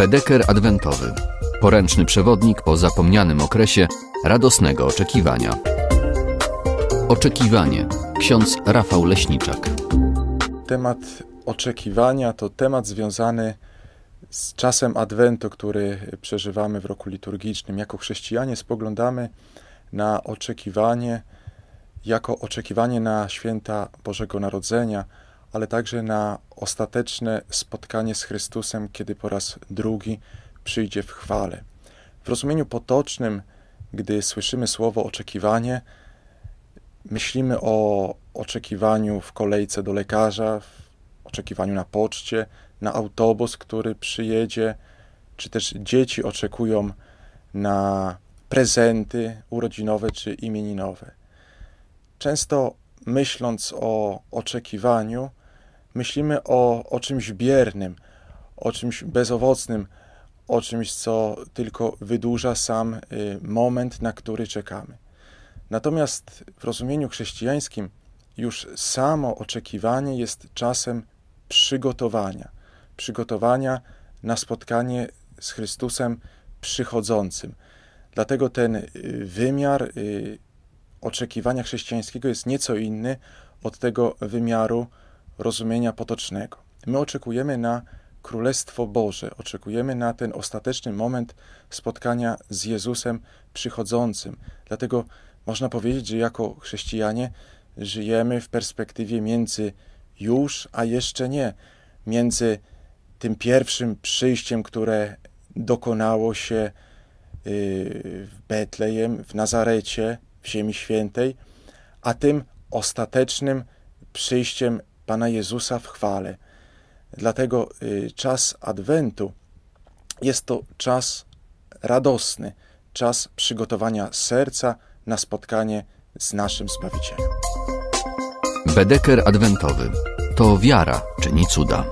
Bedeker Adwentowy. Poręczny przewodnik po zapomnianym okresie radosnego oczekiwania. Oczekiwanie. Ksiądz Rafał Leśniczak. Temat oczekiwania to temat związany z czasem Adwentu, który przeżywamy w roku liturgicznym. Jako chrześcijanie spoglądamy na oczekiwanie jako oczekiwanie na święta Bożego Narodzenia, ale także na ostateczne spotkanie z Chrystusem, kiedy po raz drugi przyjdzie w chwale. W rozumieniu potocznym, gdy słyszymy słowo oczekiwanie, myślimy o oczekiwaniu w kolejce do lekarza, oczekiwaniu na poczcie, na autobus, który przyjedzie, czy też dzieci oczekują na prezenty urodzinowe czy imieninowe. Często myśląc o oczekiwaniu, myślimy o, o czymś biernym, o czymś bezowocnym, o czymś, co tylko wydłuża sam y, moment, na który czekamy. Natomiast w rozumieniu chrześcijańskim już samo oczekiwanie jest czasem przygotowania, przygotowania na spotkanie z Chrystusem przychodzącym. Dlatego ten y, wymiar y, oczekiwania chrześcijańskiego jest nieco inny od tego wymiaru rozumienia potocznego. My oczekujemy na Królestwo Boże, oczekujemy na ten ostateczny moment spotkania z Jezusem przychodzącym. Dlatego można powiedzieć, że jako chrześcijanie żyjemy w perspektywie między już, a jeszcze nie, między tym pierwszym przyjściem, które dokonało się y, w Betlejem, w Nazarecie, w Ziemi Świętej, a tym ostatecznym przyjściem Pana Jezusa w chwale. Dlatego y, czas Adwentu jest to czas radosny, czas przygotowania serca na spotkanie z naszym Zbawicielem. Bedeker Adwentowy. To wiara czyni cuda.